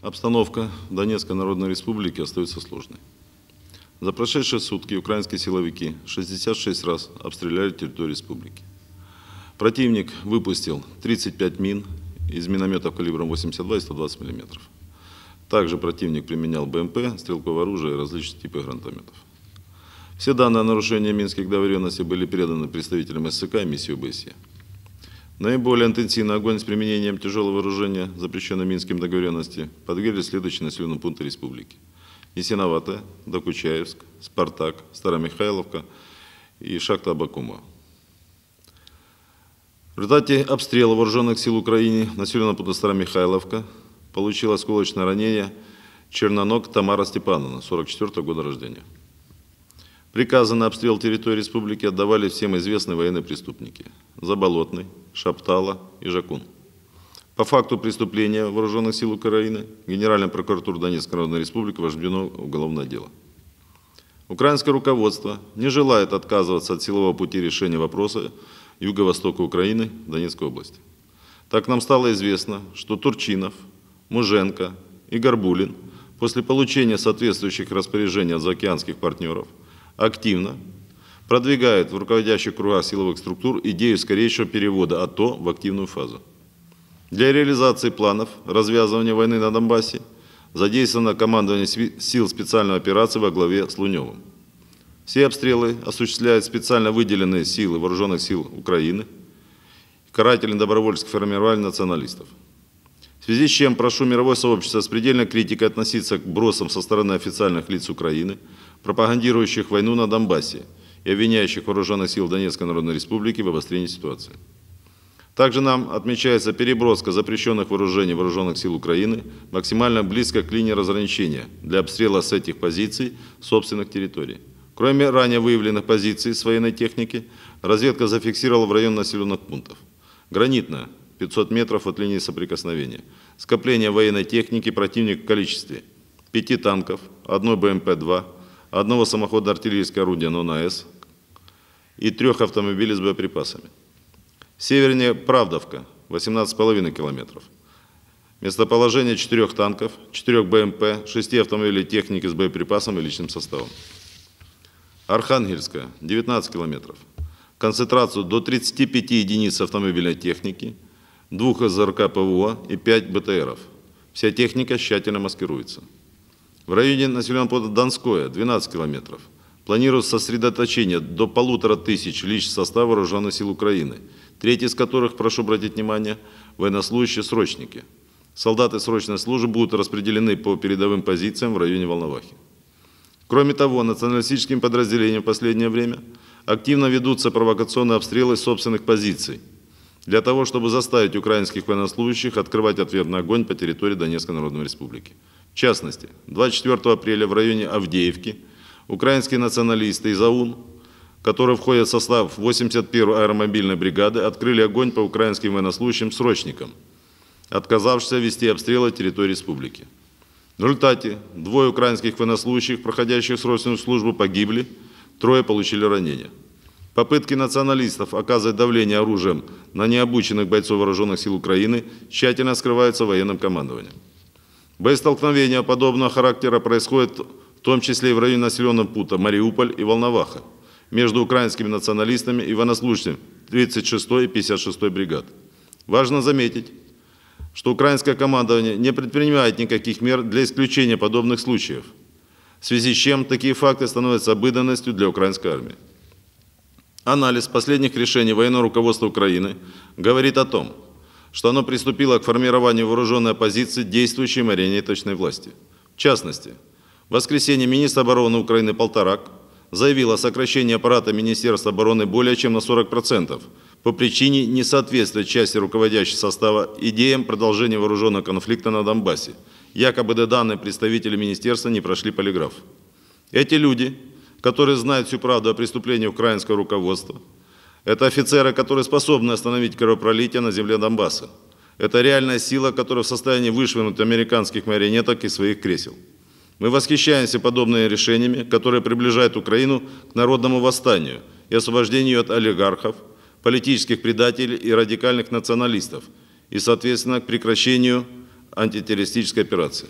Обстановка Донецкой Народной Республике остается сложной. За прошедшие сутки украинские силовики 66 раз обстреляли территорию республики. Противник выпустил 35 мин из минометов калибром 82 и 120 мм. Также противник применял БМП, стрелковое оружие и различные типы гранатометов. Все данные о нарушении минских договоренностей были переданы представителям СК и миссии ОБСЕ. Наиболее интенсивный огонь с применением тяжелого вооружения, запрещенной Минским договоренности, подвергли следующие населенные пункты республики. Ясиноватая, Докучаевск, Спартак, Старомихайловка и шахта Абакума. В результате обстрела вооруженных сил Украины населенного пункта Старомихайловка получила осколочное ранение Черноног Тамара Степановна, 44 года рождения. Приказы на обстрел территории республики отдавали всем известные военные преступники – Заболотный, Шаптала и Жакун. По факту преступления вооруженных сил Украины Генеральная прокуратура Донецкой Народной Республики возбуждено уголовное дело. Украинское руководство не желает отказываться от силового пути решения вопроса юго-востока Украины, Донецкой области. Так нам стало известно, что Турчинов, Муженко и Горбулин после получения соответствующих распоряжений от заокеанских партнеров – активно продвигает в руководящих кругах силовых структур идею скорейшего перевода АТО в активную фазу. Для реализации планов развязывания войны на Донбассе задействовано командование сил специальной операции во главе с Луневым. Все обстрелы осуществляют специально выделенные силы вооруженных сил Украины, карательно добровольских формирований националистов. В связи с чем прошу мировое сообщество с предельной критикой относиться к бросам со стороны официальных лиц Украины – пропагандирующих войну на Донбассе и обвиняющих вооруженных сил Донецкой Народной Республики в обострении ситуации. Также нам отмечается переброска запрещенных вооружений вооруженных сил Украины максимально близко к линии разграничения для обстрела с этих позиций собственных территорий. Кроме ранее выявленных позиций с военной техники, разведка зафиксировала в район населенных пунктов. Гранитная, 500 метров от линии соприкосновения. Скопление военной техники противник в количестве 5 танков, одной БМП-2, одного самохода артиллерийского орудия НОНАЭС и трех автомобилей с боеприпасами. Севернее Правдовка, 18,5 километров. Местоположение четырех танков, четырех БМП, шести автомобилей техники с боеприпасом и личным составом. Архангельская, 19 километров. Концентрацию до 35 единиц автомобильной техники, двух СРК ПВО и 5 БТРов. Вся техника тщательно маскируется. В районе населенного пункта Донское 12 километров. Планируется сосредоточение до полутора тысяч личного состава вооруженных сил Украины, треть из которых, прошу обратить внимание, военнослужащие срочники. Солдаты срочной службы будут распределены по передовым позициям в районе Волновахи. Кроме того, националистическим подразделениям в последнее время активно ведутся провокационные обстрелы собственных позиций для того, чтобы заставить украинских военнослужащих открывать ответный огонь по территории Донецкой Народной Республики. В частности, 24 апреля в районе Авдеевки украинские националисты из АУН, которые входят в состав 81-й аэромобильной бригады, открыли огонь по украинским военнослужащим срочникам, отказавшимся вести обстрелы территории республики. В результате двое украинских военнослужащих, проходящих срочную службу, погибли, трое получили ранения. Попытки националистов оказывать давление оружием на необученных бойцов вооруженных сил Украины тщательно скрываются военным командованием. Боестолкновения подобного характера происходят в том числе и в районе населенного пункта Мариуполь и Волноваха между украинскими националистами и военнослужащими 36-й и 56-й бригад. Важно заметить, что украинское командование не предпринимает никаких мер для исключения подобных случаев, в связи с чем такие факты становятся обыденностью для украинской армии. Анализ последних решений военного руководства Украины говорит о том, что оно приступило к формированию вооруженной оппозиции действующей марионеточной власти. В частности, в воскресенье министр обороны Украины Полторак заявил о сокращении аппарата Министерства обороны более чем на 40% по причине несоответствия части руководящего состава идеям продолжения вооруженного конфликта на Донбассе. Якобы до данные представители министерства не прошли полиграф. Эти люди, которые знают всю правду о преступлении украинского руководства, это офицеры, которые способны остановить кровопролитие на земле Донбасса. Это реальная сила, которая в состоянии вышвырнуть американских марионеток из своих кресел. Мы восхищаемся подобными решениями, которые приближают Украину к народному восстанию и освобождению от олигархов, политических предателей и радикальных националистов, и, соответственно, к прекращению антитеррористической операции.